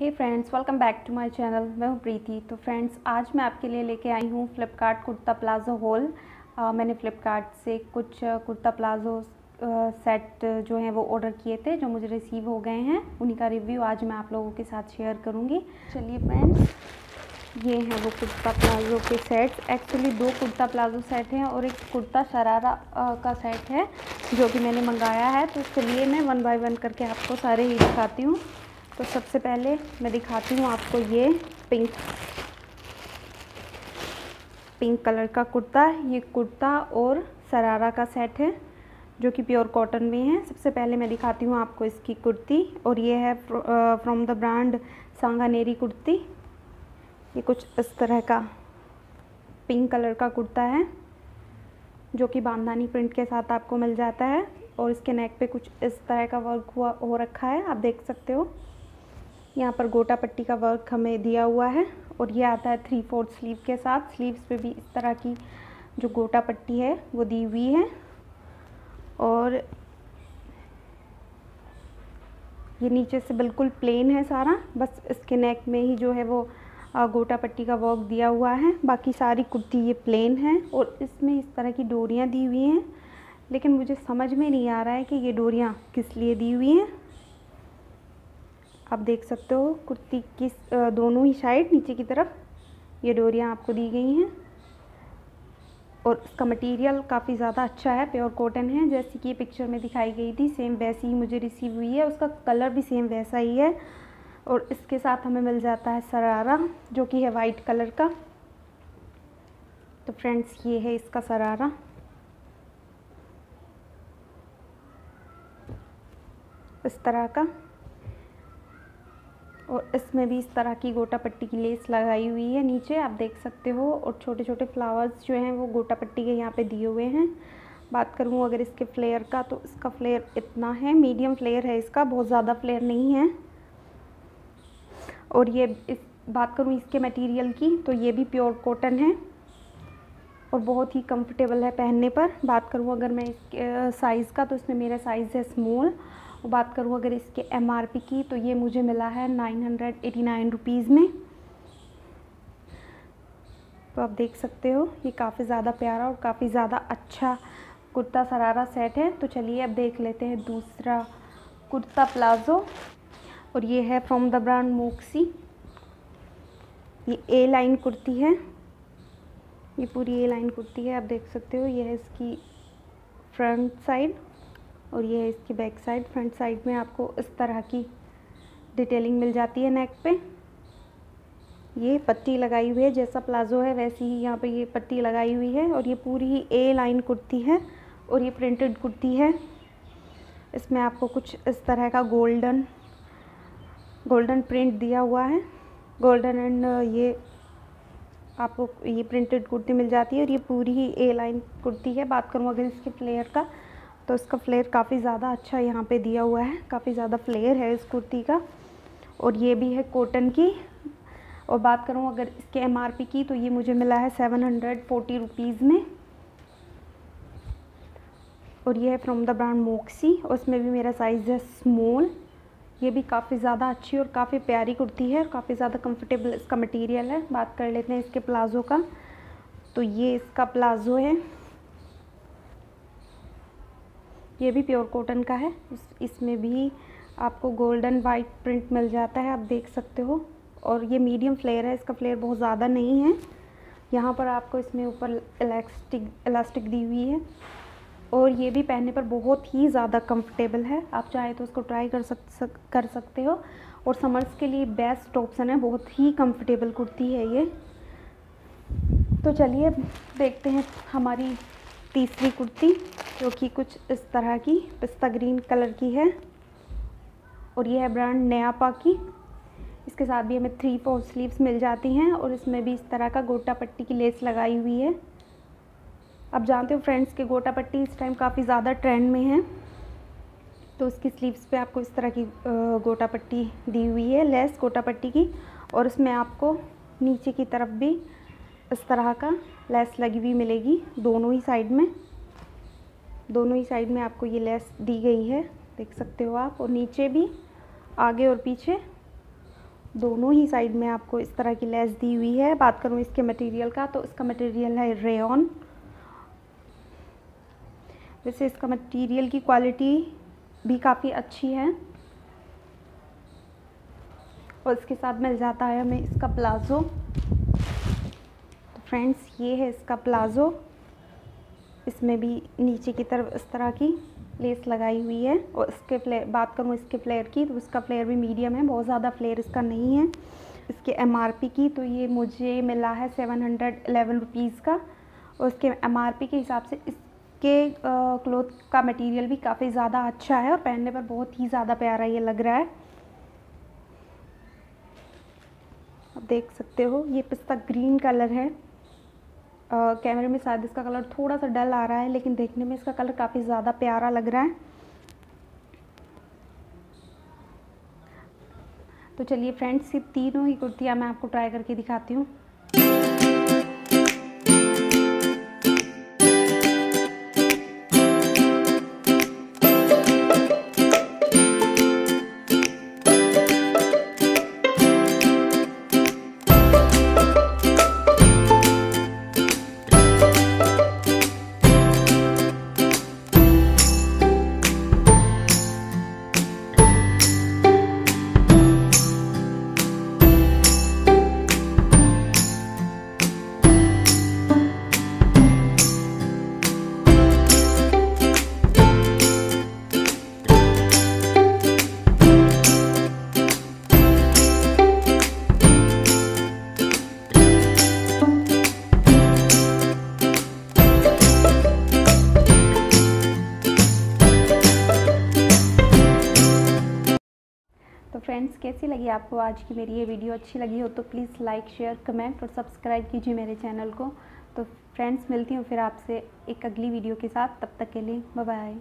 Hey friends welcome back to my channel मैं हूँ प्रीति। तो फ्रेंड्स आज मैं आपके लिए लेके आई हूँ फ़्लिपकार्ट कुर्ता प्लाज़ो होल। मैंने फ़्लिपकार्ट से कुछ कुर्ता प्लाज़ो सेट जो हैं वो ऑर्डर किए थे, जो मुझे रिसीव हो गए हैं। उन्हीं का रिव्यू आज मैं आप लोगों के साथ शेयर करूँगी। चलिए फ्रेंड्स ये हैं वो कुर्ता प्लाज़ो के सेट एक्चुअली दो कुर्ता प्लाज़ो सेट हैं और एक कुर्ता शरारा का सेट है, जो कि मैंने मंगाया है। तो चलिए मैं वन बाय वन करके आपको सारे ही दिखाती हूँ। तो सबसे पहले मैं दिखाती हूँ आपको ये पिंक पिंक कलर का कुर्ता। ये कुर्ता और सरारा का सेट है, जो कि प्योर कॉटन में है। सबसे पहले मैं दिखाती हूँ आपको इसकी कुर्ती, और ये है from the brand Sanganeri kurti. ये कुछ इस तरह का पिंक कलर का कुर्ता है, जो कि बांधानी प्रिंट के साथ आपको मिल जाता है, और इसके नेक पे कुछ इस तरह का वर्क हुआ, हो रखा है। आप देख सकते हो। यहाँ पर गोटा पट्टी का वर्क हमें दिया हुआ है और ये आता है थ्री फोर्थ स्लीव के साथ। स्लीव्स पे भी इस तरह की जो गोटा पट्टी है, वो दी हुई है। और ये नीचे से बिल्कुल प्लेन है सारा। बस इसके नेक में ही जो है वो गोटा पट्टी का वर्क दिया हुआ है। बाकी सारी कुर्ती ये प्लेन है और इसमें इस तरह की डोरियाँ दी हुई हैं। लेकिन मुझे समझ में नहीं आ रहा है कि ये डोरियाँ किस लिए दी हुई हैं। आप देख सकते हो, कुर्ती की दोनों ही साइड नीचे की तरफ़ ये डोरियाँ आपको दी गई हैं। और इसका मटेरियल काफ़ी ज़्यादा अच्छा है प्योर कॉटन है, जैसे कि पिक्चर में दिखाई गई थी सेम वैसी ही मुझे रिसीव हुई है, उसका कलर भी सेम वैसा ही है। और इसके साथ हमें मिल जाता है सरारा जो कि है वाइट कलर का। तो फ्रेंड्स ये है इसका सरारा इस तरह का। और इसमें भी इस तरह की गोटा पट्टी की लेस लगाई हुई है नीचे, आप देख सकते हो। और छोटे छोटे फ्लावर्स जो हैं, वो गोटा पट्टी के यहाँ पे दिए हुए हैं। बात करूँ अगर इसके फ्लेयर का तो इसका फ्लेयर इतना है मीडियम फ्लेयर है इसका, बहुत ज़्यादा फ्लेयर नहीं है। और ये इस, बात करूँ इसके मटेरियल की तो ये भी प्योर कॉटन है। और बहुत ही कंफर्टेबल है पहनने पर। बात करूँ अगर मैं इसके साइज़ का तो इसमें मेरा साइज़ है स्मॉल बात करूँ अगर इसके एमआरपी की तो ये मुझे मिला है nine hundred eighty nine rupees में। तो आप देख सकते हो, ये काफ़ी ज़्यादा प्यारा और काफ़ी ज़्यादा अच्छा कुर्ता सरारा सेट है। तो चलिए अब देख लेते हैं दूसरा कुर्ता प्लाज़ो, और ये है फ्रॉम द ब्रांड मोक्सी। ये ए लाइन कुर्ती है, ये पूरी ए लाइन कुर्ती है, आप देख सकते हो। ये है इसकी फ्रंट साइड। और ये है इसकी बैक साइड फ्रंट साइड में आपको इस तरह की डिटेलिंग मिल जाती है नेक पे। ये पट्टी लगाई हुई है, जैसा प्लाज़ो है, वैसी ही यहाँ पे ये पट्टी लगाई हुई है और ये पूरी ए लाइन कुर्ती है और ये प्रिंटेड कुर्ती है। इसमें आपको कुछ इस तरह का गोल्डन गोल्डन प्रिंट दिया हुआ है। गोल्डन एंड ये आपको ये प्रिंटेड कुर्ती मिल जाती है और ये पूरी ही ए लाइन कुर्ती है। बात करूँ अगर इसके प्लेयर का तो इसका फ्लेयर काफ़ी ज़्यादा अच्छा यहाँ पे दिया हुआ है, काफ़ी ज़्यादा फ्लेयर है इस कुर्ती का। और ये भी है कॉटन की। और बात करूँ अगर इसके एमआरपी की तो ये मुझे मिला है सेवन हंड्रेड फोर्टी रुपीज़ में। और ये है फ्रॉम द ब्रांड मोक्सी उसमें भी मेरा साइज़ है स्मॉल ये भी काफ़ी ज़्यादा अच्छी और काफ़ी प्यारी कुर्ती है और काफ़ी ज़्यादा कंफर्टेबल इसका मटेरियल है। बात कर लेते हैं इसके प्लाज़ो का। तो ये इसका प्लाज़ो है। ये भी प्योर कॉटन का है। इस, इसमें भी आपको गोल्डन वाइट प्रिंट मिल जाता है आप देख सकते हो। और ये मीडियम फ्लेयर है इसका फ्लेयर बहुत ज़्यादा नहीं है। यहाँ पर आपको इसमें ऊपर इलास्टिक इलास्टिक दी हुई है। और ये भी पहनने पर बहुत ही ज़्यादा कंफर्टेबल है। आप चाहे तो उसको ट्राई कर सक, सक कर सकते हो। और समर्स के लिए बेस्ट ऑप्शन है बहुत ही कंफर्टेबल कुर्ती है ये। तो चलिए देखते हैं हमारी तीसरी कुर्ती, जो कि कुछ इस तरह की, पिस्ता ग्रीन कलर की है। और ये है ब्रांड नयापा की इसके साथ भी हमें थ्री फोर स्लीव्स मिल जाती हैं और इसमें भी इस तरह का गोटा पट्टी की लेस लगाई हुई है। अब जानते हो फ्रेंड्स के गोटा पट्टी इस टाइम काफ़ी ज़्यादा ट्रेंड में है। तो उसकी स्लीव्स पे आपको इस तरह की गोटा पट्टी दी हुई है लेस गोटा पट्टी की। और उसमें आपको नीचे की तरफ़ भी इस तरह का लेस लगी हुई मिलेगी दोनों ही साइड में। दोनों ही साइड में आपको ये लेस दी गई है, देख सकते हो आप, और नीचे भी, आगे और पीछे। दोनों ही साइड में आपको इस तरह की लेस दी हुई है। बात करूँ इसके मटेरियल का तो इसका मटेरियल है रेन वैसे इसका मटेरियल की क्वालिटी भी काफ़ी अच्छी है। और इसके साथ मिल जाता है हमें इसका प्लाज़ो फ्रेंड्स, ये है इसका प्लाज़ो। इसमें भी नीचे की तरफ़ इस तरह की लेस लगाई हुई है और इसके फ्लेयर बात करूँ इसके फ्लेयर की तो इसका फ्लेयर भी मीडियम है, बहुत ज़्यादा फ्लेयर इसका नहीं है। इसके एमआरपी की तो ये मुझे मिला है सेवन हंड्रेड एलेवन रुपीज़ का। और इसके एमआरपी के हिसाब से इसके क्लोथ का मटेरियल भी काफ़ी ज़्यादा अच्छा है और पहनने पर बहुत ही ज़्यादा प्यारा ये लग रहा है। आप देख सकते हो, ये पिस्ता ग्रीन कलर है। कैमरे में शायद इसका कलर थोड़ा सा डल आ रहा है, लेकिन देखने में इसका कलर काफ़ी ज़्यादा प्यारा लग रहा है। तो चलिए फ्रेंड्स, ये तीनों ही कुर्तियाँ मैं आपको ट्राई करके दिखाती हूँ। फ्रेंड्स कैसी लगी आपको आज की मेरी ये वीडियो अच्छी लगी हो तो प्लीज़ लाइक शेयर कमेंट और सब्सक्राइब कीजिए मेरे चैनल को। तो फ्रेंड्स मिलती हूँ फिर आपसे एक अगली वीडियो के साथ। तब तक के लिए बाय